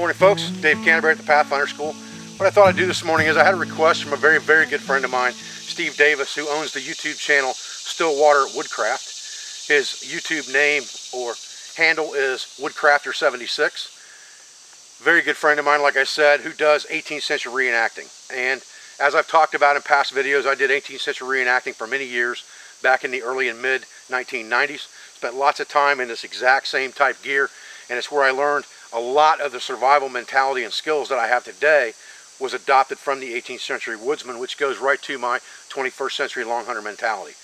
Morning folks, Dave Canterbury at the Pathfinder School. What I thought I'd do this morning is I had a request from a very, very good friend of mine, Steve Davis, who owns the YouTube channel Stillwater Woodcraft. His YouTube name or handle is Woodcrafter76. Very good friend of mine, like I said, who does 18th century reenacting. And as I've talked about in past videos, I did 18th century reenacting for many years back in the early and mid 1990s. Spent lots of time in this exact same type gear, and it's where I learned a lot of the survival mentality and skills that I have today was adopted from the 18th century woodsman, which goes right to my 21st century long hunter mentality.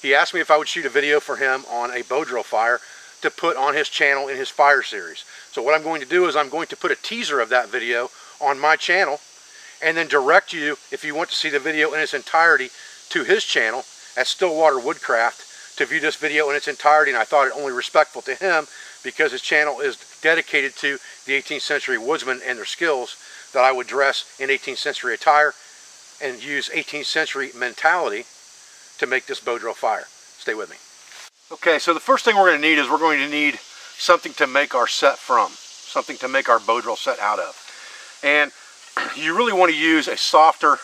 He asked me if I would shoot a video for him on a bow drill fire to put on his channel in his fire series. So what I'm going to do is I'm going to put a teaser of that video on my channel and then direct you, if you want to see the video in its entirety, to his channel at Stillwater Woodcraft to view this video in its entirety. And I thought it only respectful to him because his channel is dedicated to the 18th century woodsmen and their skills that I would dress in 18th century attire and use 18th century mentality to make this bow drill fire. Stay with me. Okay, so the first thing we're going to need is we're going to need something to make our set from, something to make our bow drill set out of. And you really want to use a softer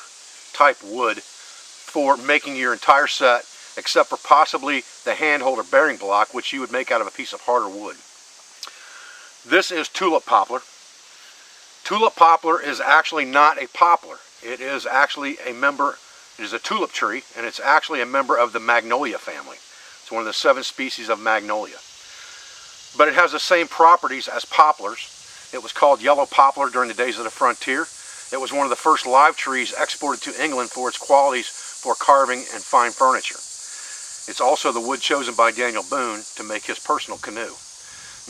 type wood for making your entire set, except for possibly the handhold or bearing block, which you would make out of a piece of harder wood. This is tulip poplar. Tulip poplar is actually not a poplar. It is actually a member, it is a tulip tree, and it's actually a member of the magnolia family. It's one of the seven species of magnolia. But it has the same properties as poplars. It was called yellow poplar during the days of the frontier. It was one of the first live trees exported to England for its qualities for carving and fine furniture. It's also the wood chosen by Daniel Boone to make his personal canoe.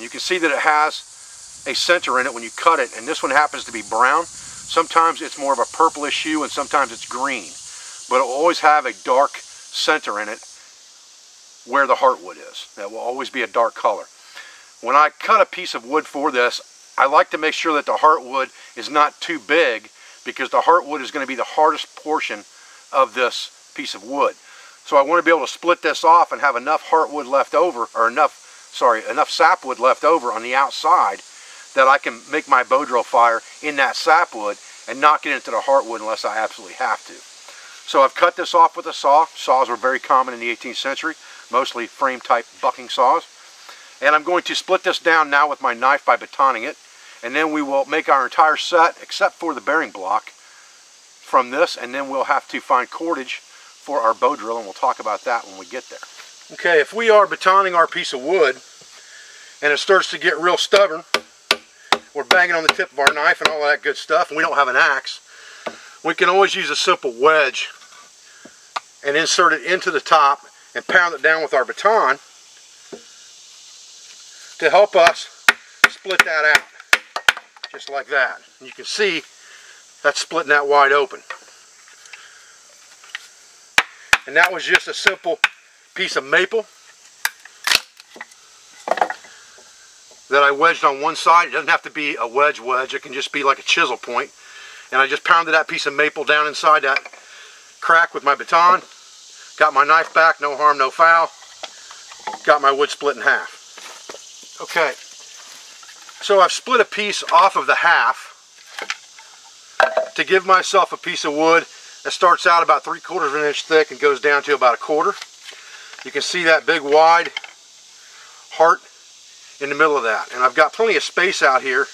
And you can see that it has a center in it when you cut it, and this one happens to be brown. Sometimes it's more of a purplish hue, and sometimes it's green. But it will always have a dark center in it where the heartwood is. That will always be a dark color. When I cut a piece of wood for this, I like to make sure that the heartwood is not too big because the heartwood is going to be the hardest portion of this piece of wood. So I want to be able to split this off and have enough heartwood left over, or enough sorry, enough sapwood left over on the outside that I can make my bow drill fire in that sapwood and not get into the heartwood unless I absolutely have to. So I've cut this off with a saw. Saws were very common in the 18th century, mostly frame type bucking saws. And I'm going to split this down now with my knife by batoning it. And then we will make our entire set, except for the bearing block, from this. And then we'll have to find cordage for our bow drill, and we'll talk about that when we get there. Okay, if we are batoning our piece of wood and it starts to get real stubborn, we're banging on the tip of our knife and all that good stuff, and we don't have an axe, we can always use a simple wedge and insert it into the top and pound it down with our baton to help us split that out, just like that. And you can see that's splitting that wide open. And that was just a simple piece of maple that I wedged on one side. It doesn't have to be a wedge wedge. It can just be like a chisel point. And I just pounded that piece of maple down inside that crack with my baton. Got my knife back, no harm, no foul. Got my wood split in half. Okay, so I've split a piece off of the half to give myself a piece of wood that starts out about three quarters of an inch thick and goes down to about a quarter. You can see that big wide heart in the middle of that. And I've got plenty of space out here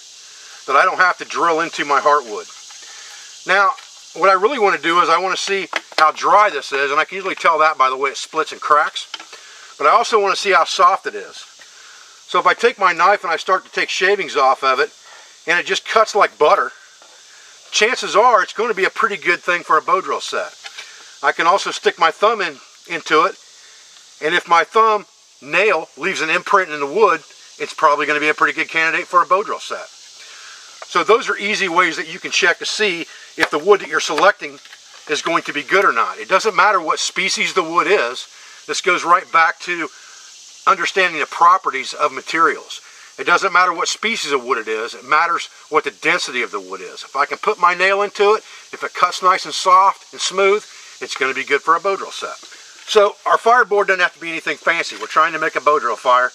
that I don't have to drill into my heartwood. Now, what I really want to do is I want to see how dry this is, and I can usually tell that by the way it splits and cracks. But I also want to see how soft it is. So if I take my knife and I start to take shavings off of it, and it just cuts like butter, chances are it's going to be a pretty good thing for a bow drill set. I can also stick my thumb in into it and if my thumb nail leaves an imprint in the wood, it's probably going to be a pretty good candidate for a bow drill set. So those are easy ways that you can check to see if the wood that you're selecting is going to be good or not. It doesn't matter what species the wood is. This goes right back to understanding the properties of materials. It doesn't matter what species of wood it is. It matters what the density of the wood is. If I can put my nail into it, if it cuts nice and soft and smooth, it's going to be good for a bow drill set. So our fireboard doesn't have to be anything fancy. We're trying to make a bow drill fire.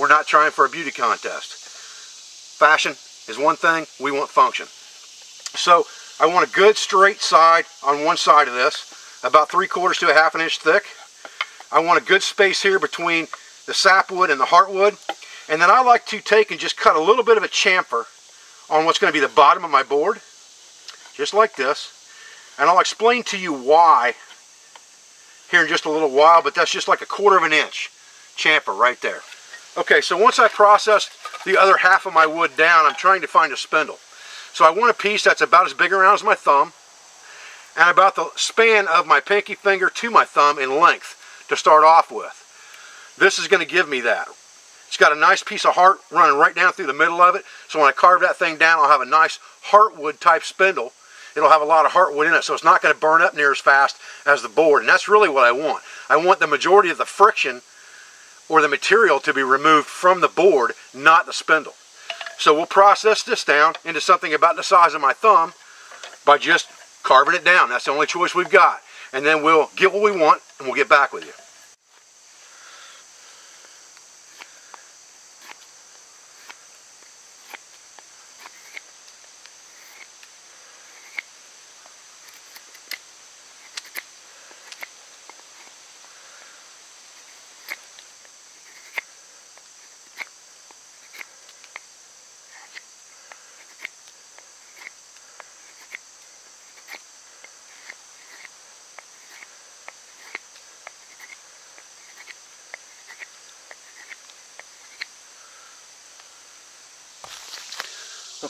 We're not trying for a beauty contest. Fashion is one thing, we want function. So I want a good straight side on one side of this, about three quarters to a half an inch thick. I want a good space here between the sapwood and the heartwood. And then I like to take and just cut a little bit of a chamfer on what's going to be the bottom of my board, just like this. And I'll explain to you why here in just a little while, but that's just like a quarter of an inch chamfer right there. Okay, so once I processed the other half of my wood down, I'm trying to find a spindle. So I want a piece that's about as big around as my thumb and about the span of my pinky finger to my thumb in length to start off with. This is going to give me that. It's got a nice piece of heart running right down through the middle of it. So when I carve that thing down, I'll have a nice heartwood type spindle. It'll have a lot of heartwood in it, so it's not going to burn up near as fast as the board. And that's really what I want. I want the majority of the friction or the material to be removed from the board, not the spindle. So we'll process this down into something about the size of my thumb by just carving it down. That's the only choice we've got. And then we'll get what we want and we'll get back with you.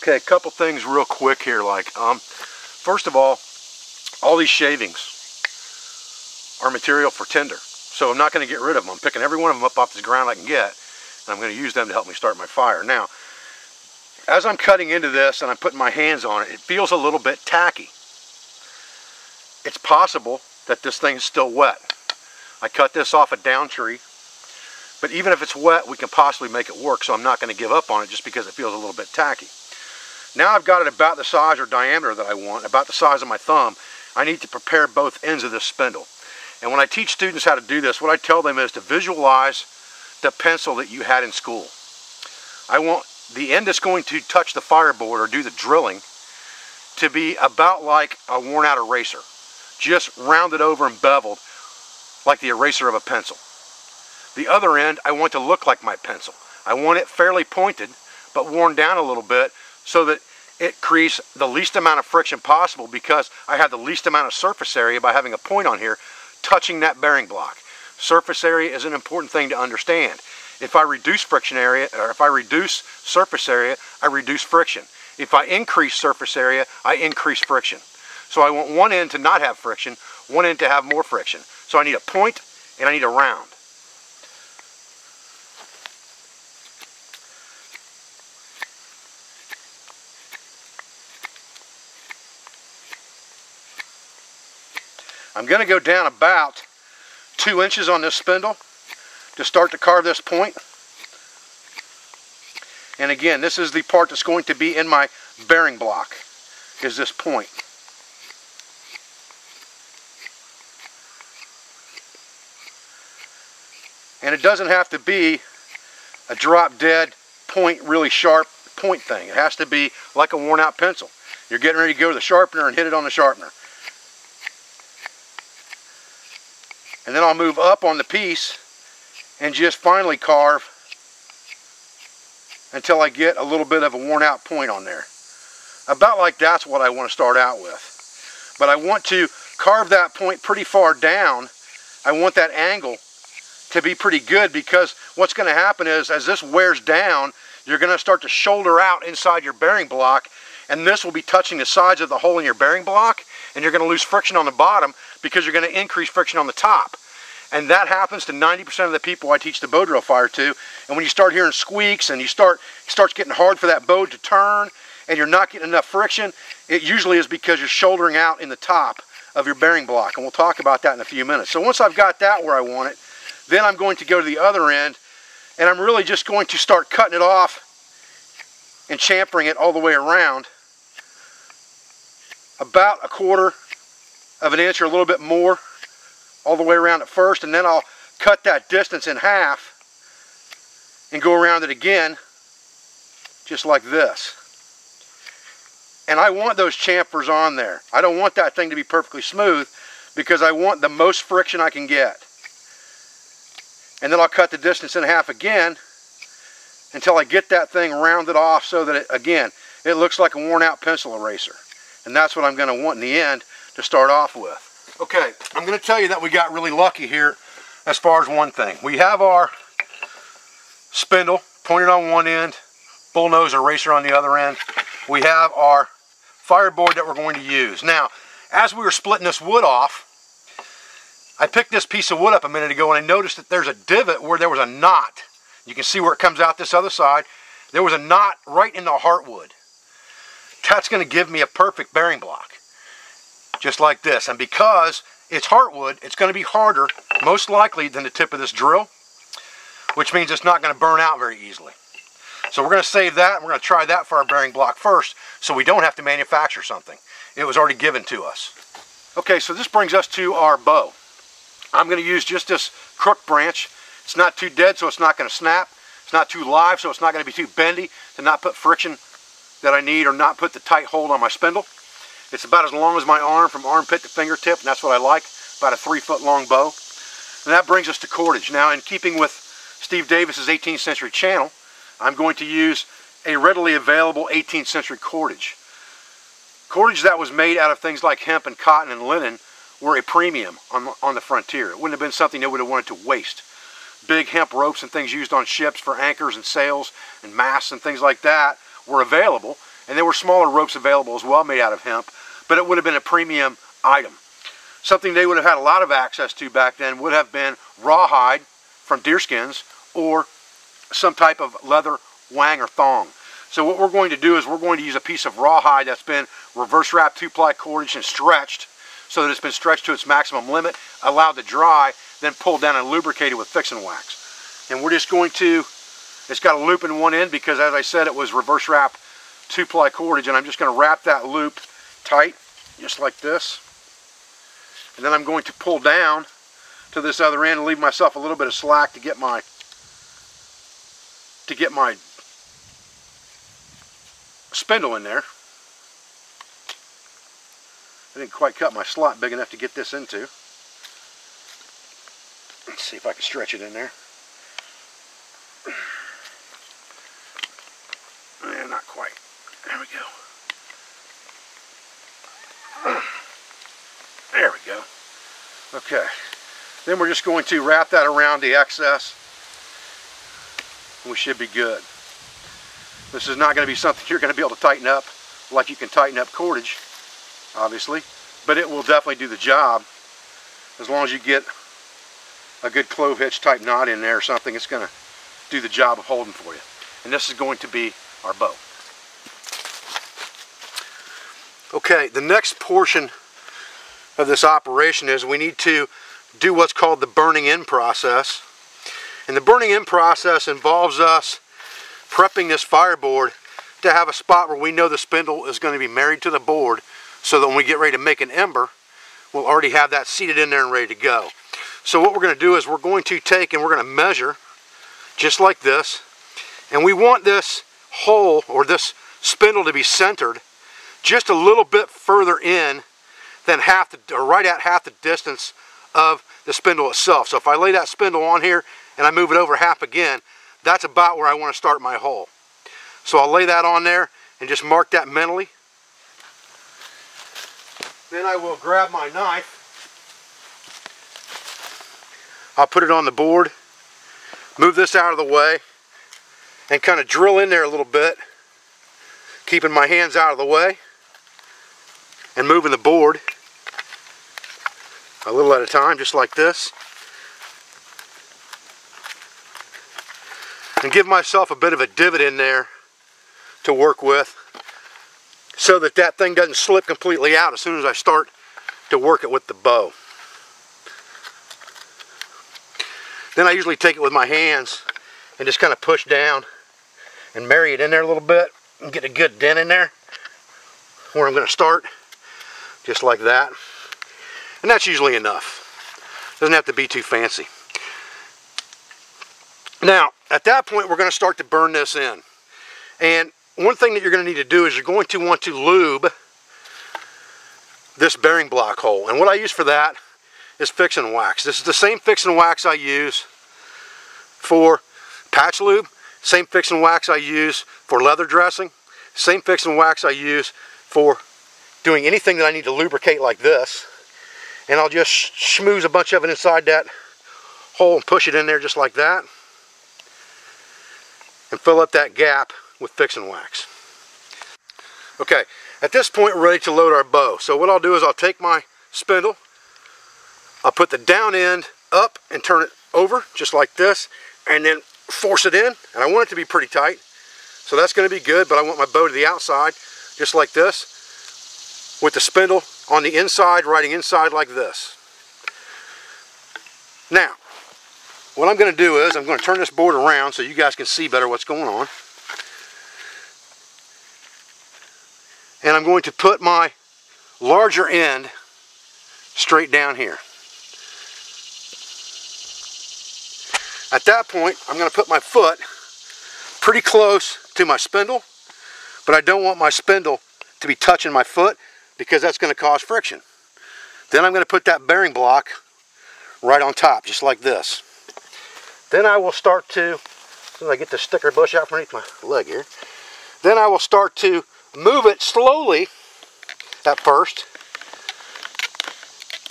Okay, a couple things real quick here. Like, um, first of all, all these shavings are material for tinder. So I'm not going to get rid of them. I'm picking every one of them up off the ground I can get, and I'm going to use them to help me start my fire. Now, as I'm cutting into this and I'm putting my hands on it, it feels a little bit tacky. It's possible that this thing is still wet. I cut this off a down tree, but even if it's wet, we can possibly make it work, so I'm not going to give up on it just because it feels a little bit tacky. Now I've got it about the size or diameter that I want, about the size of my thumb. I need to prepare both ends of this spindle. And when I teach students how to do this, what I tell them is to visualize the pencil that you had in school. I want the end that's going to touch the fireboard or do the drilling to be about like a worn out eraser. Just rounded over and beveled like the eraser of a pencil. The other end, I want to look like my pencil. I want it fairly pointed, but worn down a little bit so that it creates the least amount of friction possible because I have the least amount of surface area by having a point on here touching that bearing block. Surface area is an important thing to understand. If I reduce friction area, or if I reduce surface area, I reduce friction. If I increase surface area, I increase friction. So I want one end to not have friction, one end to have more friction. So I need a point and I need a round. I'm going to go down about two inches on this spindle to start to carve this point. And again, this is the part that's going to be in my bearing block, is this point. And it doesn't have to be a drop dead point, really sharp point thing. It has to be like a worn out pencil. You're getting ready to go to the sharpener and hit it on the sharpener. And then I'll move up on the piece and just finally carve until I get a little bit of a worn out point on there. About like that's what I want to start out with. But I want to carve that point pretty far down. I want that angle to be pretty good because what's going to happen is as this wears down, you're going to start to shoulder out inside your bearing block and this will be touching the sides of the hole in your bearing block and you're going to lose friction on the bottom because you're going to increase friction on the top. And that happens to 90% of the people I teach the bow drill fire to. And when you start hearing squeaks and you start it starts getting hard for that bow to turn and you're not getting enough friction, it usually is because you're shouldering out in the top of your bearing block. And we'll talk about that in a few minutes. So once I've got that where I want it, then I'm going to go to the other end and I'm really just going to start cutting it off and chamfering it all the way around about a quarter of an inch or a little bit more all the way around it first and then I'll cut that distance in half and go around it again just like this. And I want those chamfers on there. I don't want that thing to be perfectly smooth because I want the most friction I can get. And then I'll cut the distance in half again until I get that thing rounded off so that, it, again, it looks like a worn out pencil eraser. And that's what I'm going to want in the end to start off with. Okay, I'm going to tell you that we got really lucky here as far as one thing. We have our spindle pointed on one end, bullnose eraser on the other end. We have our fireboard that we're going to use. Now, as we were splitting this wood off, I picked this piece of wood up a minute ago and I noticed that there's a divot where there was a knot. You can see where it comes out this other side. There was a knot right in the heartwood. That's going to give me a perfect bearing block. Just like this. And because it's heartwood, it's going to be harder, most likely, than the tip of this drill, which means it's not going to burn out very easily. So we're going to save that, and we're going to try that for our bearing block first, so we don't have to manufacture something. It was already given to us. Okay, so this brings us to our bow. I'm going to use just this crook branch. It's not too dead, so it's not going to snap. It's not too live, so it's not going to be too bendy to not put friction that I need or not put the tight hold on my spindle. It's about as long as my arm from armpit to fingertip, and that's what I like, about a three foot long bow. And that brings us to cordage. Now, in keeping with Steve Davis's 18th century channel, I'm going to use a readily available 18th century cordage. Cordage that was made out of things like hemp and cotton and linen were a premium on, on the frontier. It wouldn't have been something they would have wanted to waste. Big hemp ropes and things used on ships for anchors and sails and masts and things like that were available. And there were smaller ropes available as well made out of hemp, but it would have been a premium item. Something they would have had a lot of access to back then would have been rawhide from deerskins or some type of leather whang or thong. So what we're going to do is we're going to use a piece of rawhide that's been reverse wrapped two-ply cordage and stretched so that it's been stretched to its maximum limit, allowed to dry, then pulled down and lubricated with fixing wax. And we're just going to, it's got a loop in one end because as I said it was reverse wrap two-ply cordage and I'm just going to wrap that loop tight just like this. And then I'm going to pull down to this other end and leave myself a little bit of slack to get my to get my spindle in there. I didn't quite cut my slot big enough to get this into. Let's see if I can stretch it in there. Yeah, not quite. There we go. There we go. Okay. Then we're just going to wrap that around the excess. We should be good. This is not going to be something you're going to be able to tighten up like you can tighten up cordage, obviously. But it will definitely do the job as long as you get a good clove hitch type knot in there or something. It's going to do the job of holding for you. And this is going to be our bow. Okay, the next portion of this operation is we need to do what's called the burning in process. And the burning in process involves us prepping this fireboard to have a spot where we know the spindle is going to be married to the board so that when we get ready to make an ember, we'll already have that seated in there and ready to go. So what we're going to do is we're going to take and we're going to measure just like this. And we want this hole or this spindle to be centered just a little bit further in than half the, or right at half the distance of the spindle itself. So if I lay that spindle on here and I move it over half again, that's about where I want to start my hole. So I'll lay that on there and just mark that mentally. Then I will grab my knife. I'll put it on the board, move this out of the way, and kind of drill in there a little bit, keeping my hands out of the way, and moving the board a little at a time, just like this. And give myself a bit of a divot in there to work with so that that thing doesn't slip completely out as soon as I start to work it with the bow. Then I usually take it with my hands and just kind of push down and marry it in there a little bit and get a good dent in there where I'm going to start just like that. And that's usually enough. Doesn't have to be too fancy. Now, at that point, we're going to start to burn this in. And one thing that you're going to need to do is you're going to want to lube this bearing block hole. And what I use for that is fixing wax. This is the same fixing wax I use for patch lube, same fixing wax I use for leather dressing, same fixing wax I use for doing anything that I need to lubricate like this. And I'll just schmooze a bunch of it inside that hole and push it in there just like that. And fill up that gap with fixing wax. Okay, at this point we're ready to load our bow. So what I'll do is I'll take my spindle, I'll put the down end up and turn it over just like this and then force it in and I want it to be pretty tight. So that's going to be good but I want my bow to the outside just like this with the spindle on the inside riding inside like this. Now what I'm going to do is I'm going to turn this board around so you guys can see better what's going on. And I'm going to put my larger end straight down here. At that point, I'm going to put my foot pretty close to my spindle, but I don't want my spindle to be touching my foot because that's going to cause friction. Then I'm going to put that bearing block right on top, just like this. Then I will start to, as I get the sticker bush out from underneath my leg here, then I will start to move it slowly at first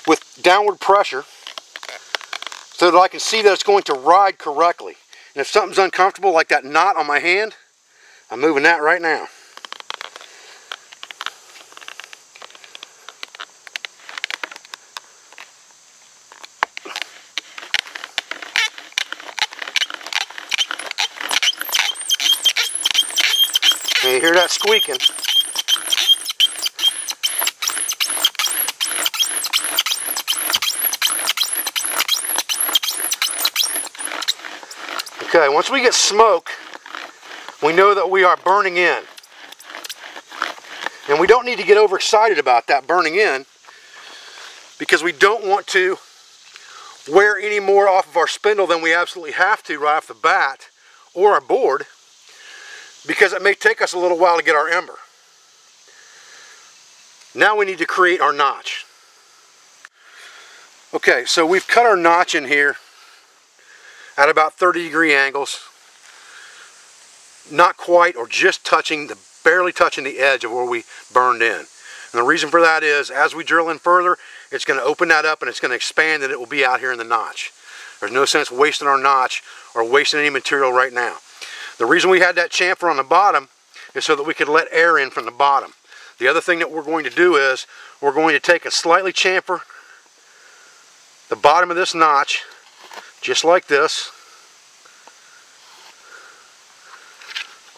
with downward pressure so that I can see that it's going to ride correctly. And if something's uncomfortable like that knot on my hand, I'm moving that right now. You hear that squeaking. Okay, once we get smoke, we know that we are burning in. And we don't need to get overexcited about that burning in because we don't want to wear any more off of our spindle than we absolutely have to right off the bat or our board because it may take us a little while to get our ember. Now we need to create our notch. Okay, so we've cut our notch in here at about 30 degree angles. Not quite or just touching, the barely touching the edge of where we burned in. And the reason for that is as we drill in further, it's going to open that up and it's going to expand and it will be out here in the notch. There's no sense wasting our notch or wasting any material right now. The reason we had that chamfer on the bottom is so that we could let air in from the bottom. The other thing that we're going to do is we're going to take a slightly chamfer the bottom of this notch just like this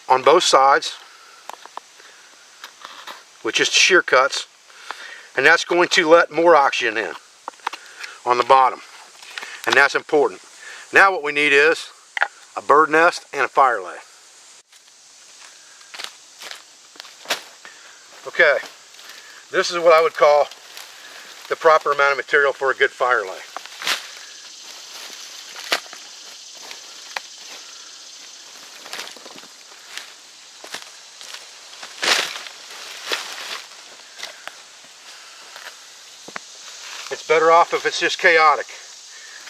on both sides which is shear cuts and that's going to let more oxygen in on the bottom and that's important now what we need is a bird nest and a fire lay okay this is what I would call the proper amount of material for a good fire lay It's better off if it's just chaotic.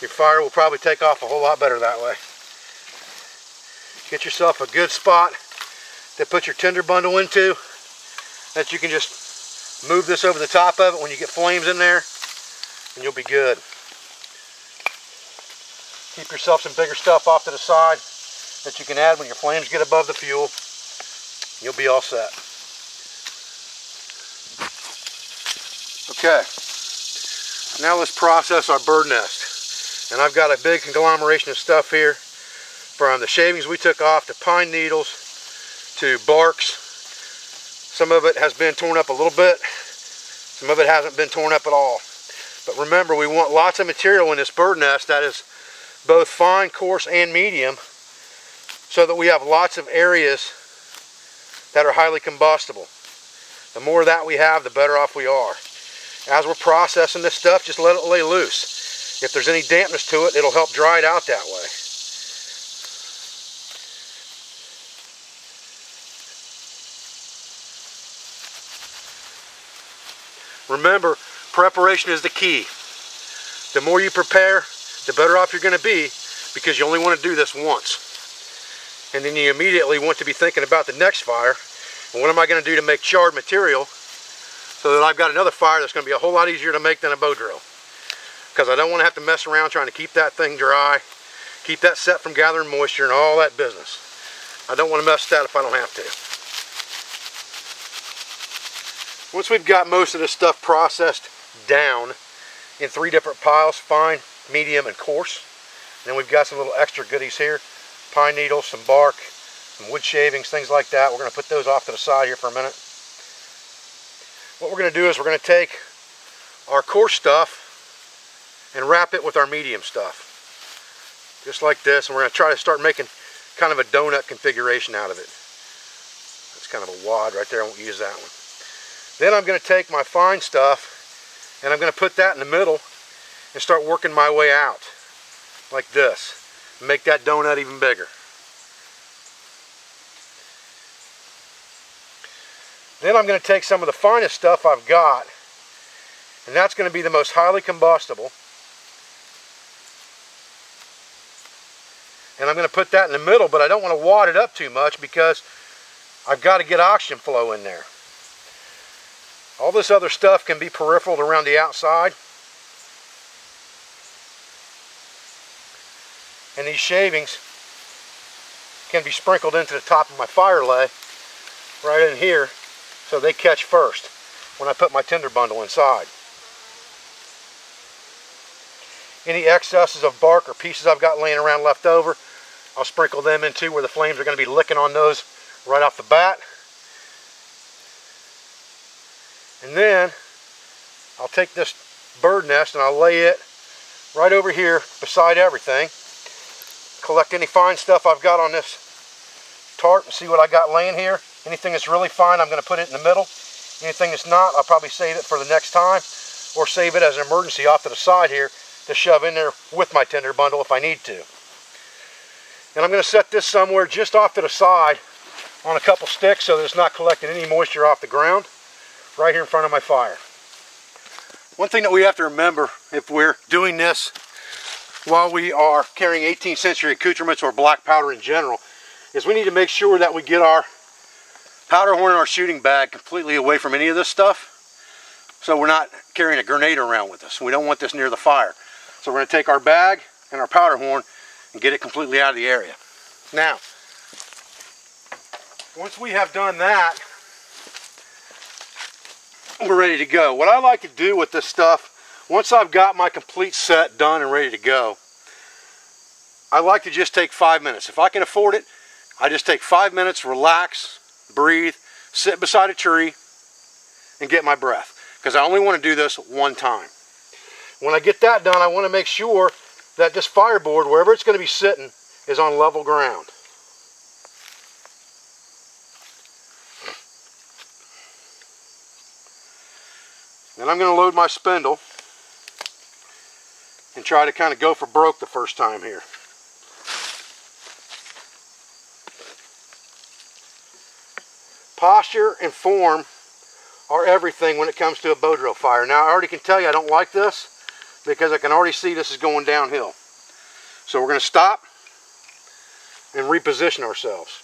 Your fire will probably take off a whole lot better that way. Get yourself a good spot to put your tinder bundle into that you can just move this over the top of it when you get flames in there and you'll be good. Keep yourself some bigger stuff off to the side that you can add when your flames get above the fuel. You'll be all set. Okay. Now let's process our bird nest. And I've got a big conglomeration of stuff here from the shavings we took off to pine needles to barks. Some of it has been torn up a little bit. Some of it hasn't been torn up at all. But remember, we want lots of material in this bird nest that is both fine, coarse, and medium so that we have lots of areas that are highly combustible. The more that we have, the better off we are as we're processing this stuff, just let it lay loose. If there's any dampness to it, it'll help dry it out that way. Remember, preparation is the key. The more you prepare, the better off you're going to be because you only want to do this once. And then you immediately want to be thinking about the next fire. And what am I going to do to make charred material so that I've got another fire that's going to be a whole lot easier to make than a bow drill. Because I don't want to have to mess around trying to keep that thing dry, keep that set from gathering moisture and all that business. I don't want to mess that if I don't have to. Once we've got most of this stuff processed down in three different piles, fine, medium, and coarse, then we've got some little extra goodies here. Pine needles, some bark, some wood shavings, things like that. We're going to put those off to the side here for a minute. What we're going to do is we're going to take our coarse stuff and wrap it with our medium stuff. Just like this, and we're going to try to start making kind of a donut configuration out of it. That's kind of a wad right there, I won't use that one. Then I'm going to take my fine stuff and I'm going to put that in the middle and start working my way out like this. Make that donut even bigger. Then I'm going to take some of the finest stuff I've got and that's going to be the most highly combustible. And I'm going to put that in the middle, but I don't want to wad it up too much because I've got to get oxygen flow in there. All this other stuff can be peripheral around the outside. And these shavings can be sprinkled into the top of my fire lay right in here so they catch first when I put my tinder bundle inside. Any excesses of bark or pieces I've got laying around left over, I'll sprinkle them in too where the flames are going to be licking on those right off the bat. And then I'll take this bird nest and I'll lay it right over here beside everything. Collect any fine stuff I've got on this tarp and see what I got laying here. Anything that's really fine, I'm going to put it in the middle. Anything that's not, I'll probably save it for the next time or save it as an emergency off to the side here to shove in there with my tinder bundle if I need to. And I'm going to set this somewhere just off to the side on a couple sticks so that it's not collecting any moisture off the ground right here in front of my fire. One thing that we have to remember if we're doing this while we are carrying 18th century accoutrements or black powder in general is we need to make sure that we get our powder horn in our shooting bag completely away from any of this stuff so we're not carrying a grenade around with us. We don't want this near the fire. So we're going to take our bag and our powder horn and get it completely out of the area. Now, once we have done that, we're ready to go. What I like to do with this stuff, once I've got my complete set done and ready to go, I like to just take five minutes. If I can afford it, I just take five minutes, relax, breathe, sit beside a tree, and get my breath. Because I only want to do this one time. When I get that done, I want to make sure that this fireboard, wherever it's going to be sitting, is on level ground. Then I'm going to load my spindle and try to kind of go for broke the first time here. Posture and form are everything when it comes to a bow drill fire. Now I already can tell you I don't like this because I can already see this is going downhill. So we're going to stop and reposition ourselves.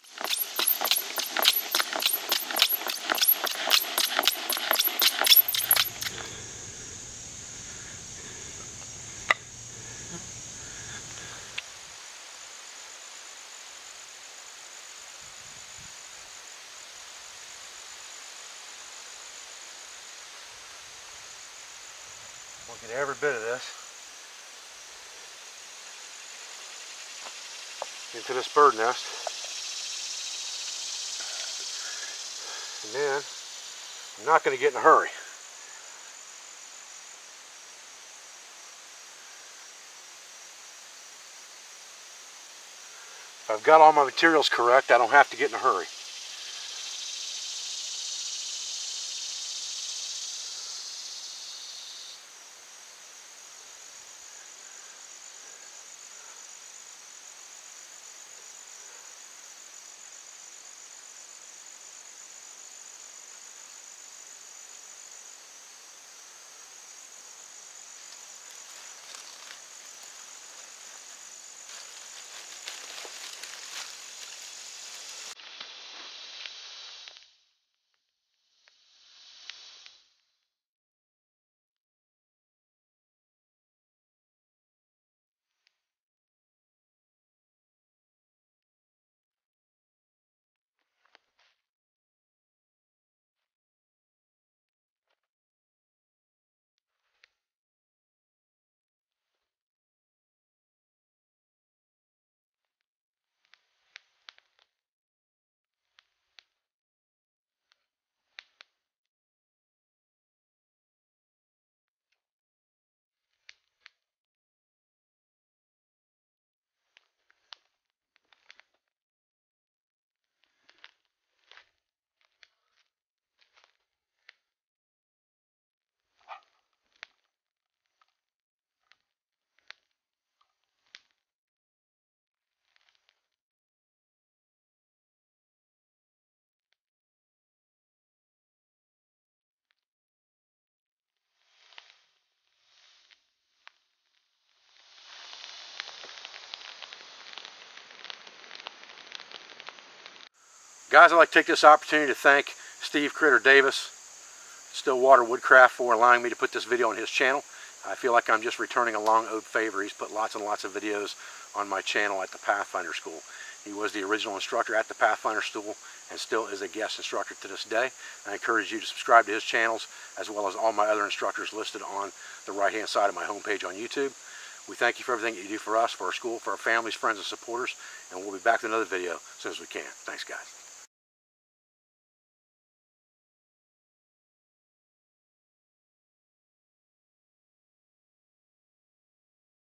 We'll get every bit of this into nest. And then I'm not going to get in a hurry. If I've got all my materials correct, I don't have to get in a hurry. Guys, I'd like to take this opportunity to thank Steve Critter Davis, Stillwater Woodcraft for allowing me to put this video on his channel. I feel like I'm just returning a long owed favor. He's put lots and lots of videos on my channel at the Pathfinder School. He was the original instructor at the Pathfinder School and still is a guest instructor to this day. I encourage you to subscribe to his channels as well as all my other instructors listed on the right hand side of my homepage on YouTube. We thank you for everything that you do for us, for our school, for our families, friends, and supporters, and we'll be back with another video as soon as we can. Thanks, guys.